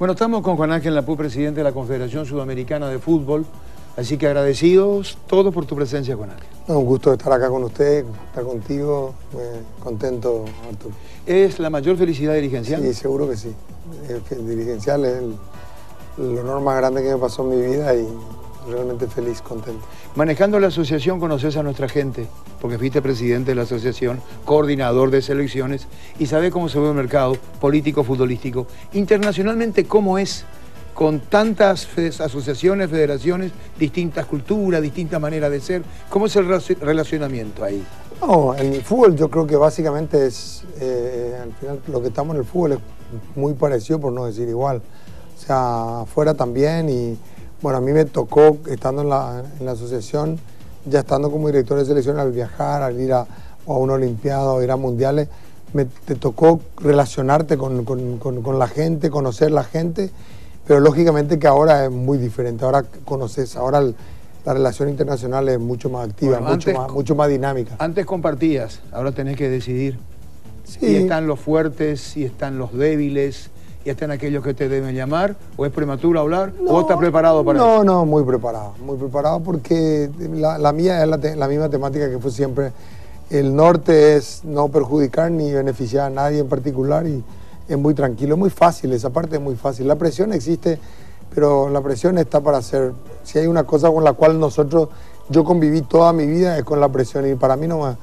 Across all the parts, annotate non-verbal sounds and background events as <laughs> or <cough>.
Bueno, estamos con Juan Ángel Lapú, presidente de la Confederación Sudamericana de Fútbol. Así que agradecidos todos por tu presencia, Juan Ángel. un gusto estar acá con usted, estar contigo, contento, Arturo. ¿Es la mayor felicidad dirigencial? Sí, seguro que sí. El dirigencial es el, honor más grande que me pasó en mi vida y realmente feliz, contento. Manejando la asociación conoces a nuestra gente, porque fuiste presidente de la asociación, coordinador de selecciones y sabes cómo se ve el mercado político, futbolístico. Internacionalmente, ¿cómo es? Con tantas asociaciones, federaciones, distintas culturas, distintas maneras de ser. ¿Cómo es el relacionamiento ahí? No, en el fútbol yo creo que básicamente es, eh, al final lo que estamos en el fútbol es muy parecido, por no decir igual. O sea, afuera también y bueno, a mí me tocó, estando en la, asociación, ya estando como director de selección, al viajar, al ir a, una Olimpiada o ir a Mundiales, me, te tocó relacionarte con, la gente, conocer la gente, pero lógicamente que ahora es muy diferente. Ahora conoces, ahora la relación internacional es mucho más activa, mucho, más, mucho más dinámica. Antes compartías, ahora tenés que decidir. Sí. Y están los fuertes, y están los débiles, y están aquellos que te deben llamar? ¿O es prematuro hablar? ¿O estás preparado para no, eso? No, no, muy preparado. Muy preparado porque la, mía es la, misma temática que fue siempre. El norte es no perjudicar ni beneficiar a nadie en particular y es muy tranquilo, muy fácil, esa parte es muy fácil. La presión existe, pero la presión está para hacer. Si hay una cosa con la cual nosotros, yo conviví toda mi vida es con la presión y para mí no me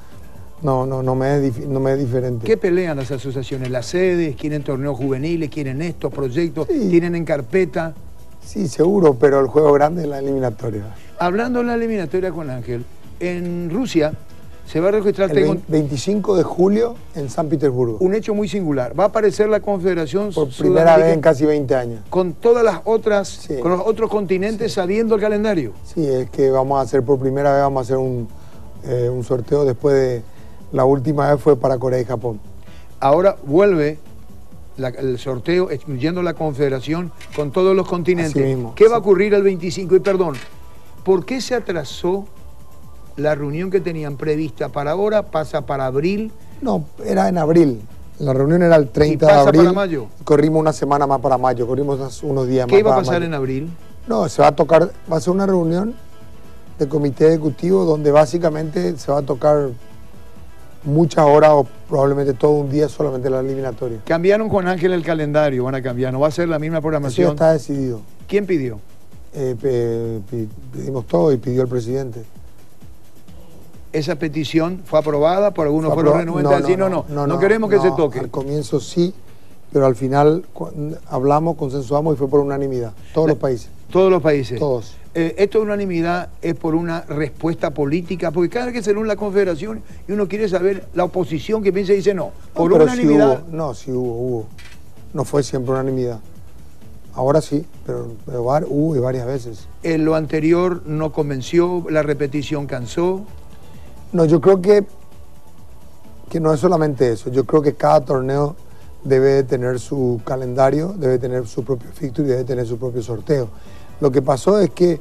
no, no, no me, es, no me es diferente. ¿Qué pelean las asociaciones? ¿Las sedes? ¿Quieren torneos juveniles? ¿Quieren estos proyectos? ¿Tienen en carpeta? Sí, seguro, pero el juego grande es la eliminatoria. Hablando de la eliminatoria con Ángel, en Rusia se va a registrar... El 25 de julio en San Petersburgo. Un hecho muy singular. Va a aparecer la Confederación Por primera vez en casi 20 años. Con todas las otras, con los otros continentes sabiendo el calendario. Sí, es que vamos a hacer por primera vez, vamos a hacer un, eh, un sorteo después de la última vez fue para Corea y Japón. Ahora vuelve el sorteo, excluyendo la confederación, con todos los continentes. ¿Qué va a ocurrir el 25? Y perdón, ¿por qué se atrasó la reunión que tenían prevista para ahora? ¿Pasa para abril? No, era en abril. La reunión era el 30 de abril. para mayo? Corrimos una semana más para mayo, corrimos unos días más. ¿Qué va a pasar en abril? No, se va a tocar, va a ser una reunión de comité ejecutivo donde básicamente se va a tocar muchas horas o probablemente todo un día solamente la eliminatoria. Cambiaron con Ángel el calendario, van a cambiar, no va a ser la misma programación. Eso está decidido. ¿Quién pidió? Eh, pedimos todo y pidió el presidente. ¿Esa petición fue aprobada por algunos fueron renuentes? No, no, no, no, queremos que se toque. Al comienzo sí, pero al final hablamos, consensuamos y fue por unanimidad, todos los países. Todos los países. Todos. Eh, esto de unanimidad es por una respuesta política, porque cada vez que se reúne la confederación y uno quiere saber la oposición que piensa y dice no. Por unanimidad. no, sí hubo, hubo. No fue siempre unanimidad. Ahora sí, pero, hubo y varias veces. En lo anterior no convenció, la repetición cansó. No, yo creo que, que no es solamente eso. Yo creo que cada torneo debe tener su calendario, debe tener su propio fixture y debe tener su propio sorteo. Lo que pasó es que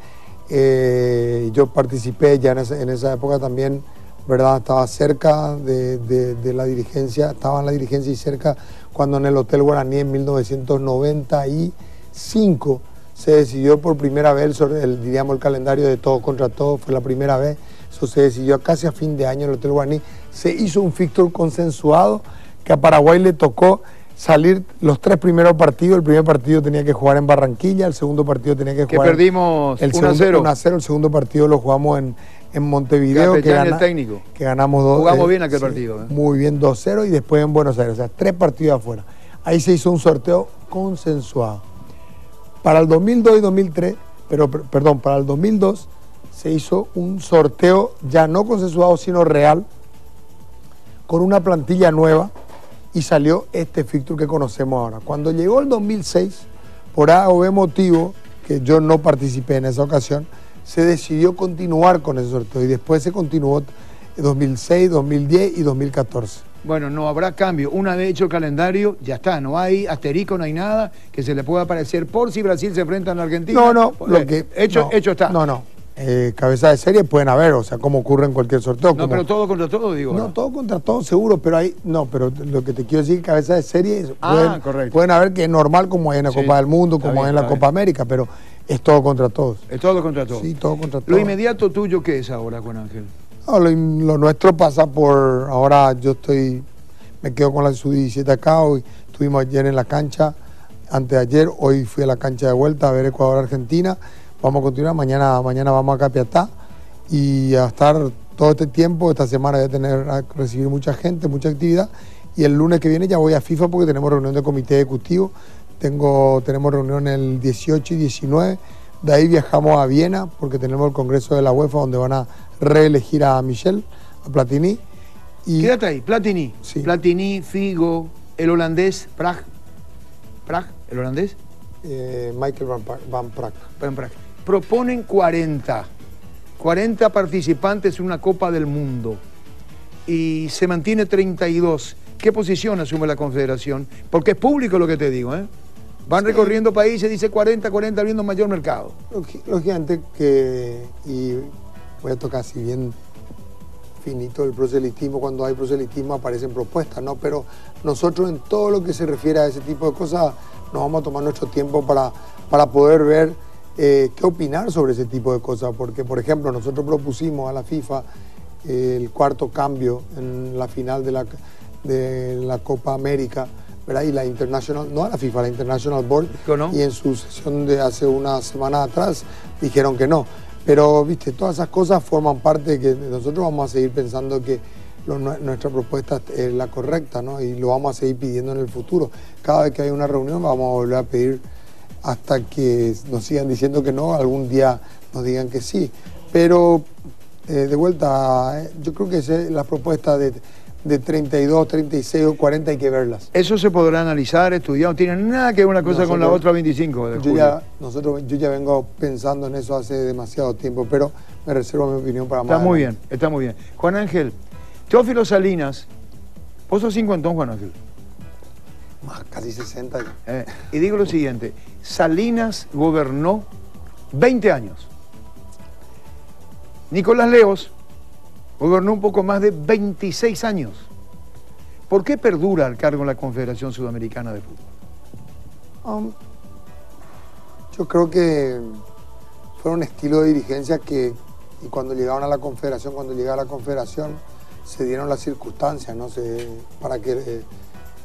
eh, yo participé ya en esa, época también, ¿verdad? Estaba cerca de, la dirigencia, estaba en la dirigencia y cerca cuando en el Hotel Guaraní en 1995 se decidió por primera vez sobre el, diríamos, el calendario de todo contra todo, fue la primera vez, eso se decidió casi a fin de año en el Hotel Guaraní, se hizo un fixture consensuado que a Paraguay le tocó salir los tres primeros partidos. El primer partido tenía que jugar en Barranquilla, el segundo partido tenía que jugar. Que perdimos el 1 0. 1 0. El segundo partido lo jugamos en, en Montevideo. que, el técnico. que ganamos dos. Jugamos eh, bien aquel partido. ¿eh? Muy bien, 2-0 y después en Buenos Aires. O sea, tres partidos afuera. Ahí se hizo un sorteo consensuado. Para el 2002 y 2003, pero perdón, para el 2002 se hizo un sorteo ya no consensuado, sino real, con una plantilla nueva y salió este fixture que conocemos ahora. Cuando llegó el 2006, por A o B motivo, que yo no participé en esa ocasión, se decidió continuar con ese sorteo y después se continuó 2006, 2010 y 2014. Bueno, no habrá cambio. Una vez hecho el calendario, ya está. No hay asterisco, no hay nada que se le pueda aparecer por si Brasil se enfrenta a la Argentina. No, no. Lo que, hecho, hecho está. No, no. Eh, cabeza de serie pueden haber, o sea, como ocurre en cualquier sorteo. No, pero todo contra todo, digo. No, todo contra todo, seguro, pero hay. No, pero lo que te quiero decir, cabeza de serie. Ah, pueden, correcto. Pueden haber que es normal como hay en la Sí, Copa del Mundo, como bien, hay en la Copa América, pero es todo contra todos. Es todo contra todo. Sí, todo contra Lo todos. inmediato tuyo, ¿qué es ahora, Juan Ángel? No, lo, lo nuestro pasa por. Ahora yo estoy. Me quedo con la sub-17 acá. Hoy estuvimos ayer en la cancha, antes de ayer. Hoy fui a la cancha de vuelta a ver Ecuador-Argentina. Vamos a continuar. Mañana, mañana vamos a Capiatá. Y a estar todo este tiempo, esta semana voy a tener a recibir mucha gente, mucha actividad. Y el lunes que viene ya voy a FIFA porque tenemos reunión de comité ejecutivo. Tengo, tenemos reunión el 18 y 19. De ahí viajamos a Viena porque tenemos el congreso de la UEFA donde van a reelegir a Michel, a Platini. Y Quédate ahí, Platini. Sí. Platini, Figo, el holandés, Prag. Prag, el holandés. eh, Michael Van, Praag. Van Prag. Proponen 40. 40 participantes en una Copa del Mundo. Y se mantiene 32. ¿Qué posición asume la Confederación? Porque es público lo que te digo, ¿eh? Van recorriendo países, dice 40, 40, abriendo mayor mercado. Lógicamente que, y voy a tocar así bien finito el proselitismo, cuando hay proselitismo aparecen propuestas, ¿no? Pero nosotros en todo lo que se refiere a ese tipo de cosas nos vamos a tomar nuestro tiempo para, para poder ver eh, qué opinar sobre ese tipo de cosas, porque por ejemplo nosotros propusimos a la FIFA eh, el cuarto cambio en la final de la, de la Copa América, ¿verdad? Y la International, no a la FIFA, la International Board, no. y en su sesión de hace una semana atrás dijeron que no. Pero, viste, todas esas cosas forman parte de que nosotros vamos a seguir pensando que lo- nuestra propuesta es la correcta, ¿no? Y lo vamos a seguir pidiendo en el futuro. Cada vez que hay una reunión vamos a volver a pedir hasta que nos sigan diciendo que no, algún día nos digan que sí. Pero, eh, de vuelta, eh, yo creo que esa- las propuestas de, de 32, 36 o 40 hay que verlas. Eso se podrá analizar, estudiar, no tiene nada que ver una cosa con la otra 25 de Yo julio. ya, nosotros, yo ya vengo pensando en eso hace demasiado tiempo, pero me reservo mi opinión para más. Está muy bien, está muy bien. Juan Ángel, Teófilo Salinas, vos sos cincuentón, Juan Ángel. Más, casi 60 ya. Eh, y digo lo siguiente, Salinas gobernó 20 años. Nicolás Leos gobernó un poco más de 26 años. ¿Por qué perdura el cargo en la Confederación Sudamericana de Fútbol? Um, yo creo que fue un estilo de dirigencia que, y cuando llegaron a la confederación, cuando llegaba a la confederación, se dieron las circunstancias, ¿no? Se- para que eh,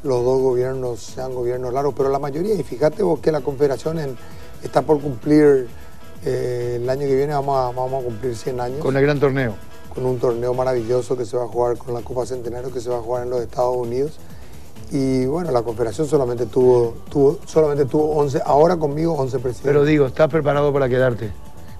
los dos gobiernos sean gobiernos largos, pero la mayoría, y fíjate vos que la confederación en- está por cumplir, eh, el año que viene vamos a, vamos a cumplir 100 años. Con el gran torneo. con un torneo maravilloso que se va a jugar con la Copa Centenario que se va a jugar en los Estados Unidos. Y bueno, la Confederación solamente tuvo, tuvo, solamente tuvo 11, ahora conmigo 11 presidentes. Pero digo, ¿estás preparado para quedarte?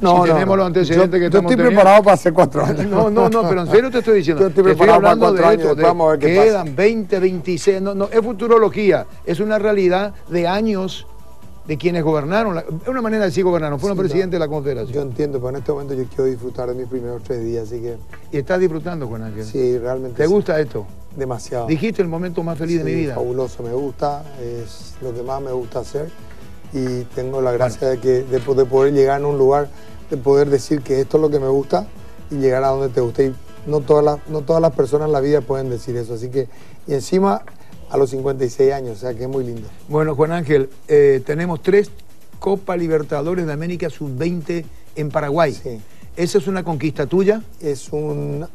No, si no, tenemos los antecedentes Yo- que yo estamos estoy teniendo- preparado para hacer cuatro años. No, no, no, pero en serio te estoy diciendo. <laughs> Yo estoy preparado para hablando cuatro de años, esto, después vamos a ver qué quedan pasa. 20, 26, no, no, es futurología, es una realidad de años de quienes gobernaron, es una manera de decir gobernaron, fueron Sí, presidentes de la Yo Confederación. entiendo, pero en este momento yo quiero disfrutar de mis primeros tres días, así que Y estás disfrutando, Juan Ángel. sí, realmente ¿Te sí, gusta esto? demasiado. Dijiste el momento más feliz de mi vida. Fabuloso, me gusta, es lo que más me gusta hacer y tengo la gracia de, que, de, de poder llegar en un lugar, de poder decir que esto es lo que me gusta y llegar a donde te gusta. Y no todas las, no todas las personas en la vida pueden decir eso, así que, y encima a los 56 años, o sea que es muy lindo. Bueno, Juan Ángel, eh, tenemos tres Copa Libertadores de América Sub-20 en Paraguay. Sí. ¿Esa es una conquista tuya? Es un,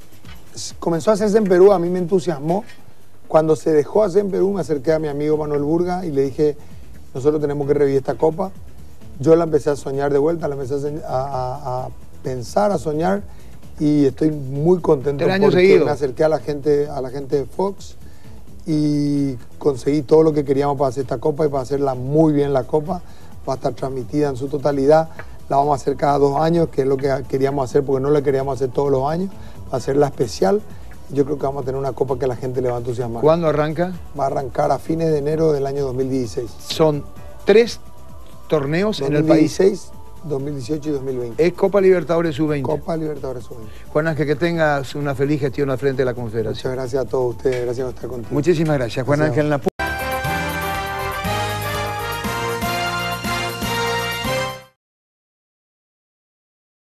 comenzó a hacerse en Perú, a mí me entusiasmó. Cuando se dejó hacer en Perú, me acerqué a mi amigo Manuel Burga y le dije, nosotros tenemos que revivir esta copa. Yo la empecé a soñar de vuelta, la empecé a, a- a- pensar, a soñar y estoy muy contento Tres años porque seguidos. me acerqué a la gente, a la gente de Fox y conseguí todo lo que queríamos para hacer esta copa y para hacerla muy bien la copa. Va a estar transmitida en su totalidad. La vamos a hacer cada dos años, que es lo que queríamos hacer porque no la queríamos hacer todos los años. Va a hacerla especial. Yo creo que vamos a tener una copa que la gente le va a entusiasmar. ¿Cuándo arranca? Va a arrancar a fines de enero del año 2016. Son tres torneos en el país. 2016, 2018 y 2020. Es Copa Libertadores Sub-20. Copa Libertadores Sub-20. Juan Ángel, que tengas una feliz gestión al frente de la Confederación. Muchas gracias a todos ustedes. Gracias por estar contigo. Muchísimas gracias. Juan Gracias. Ángel.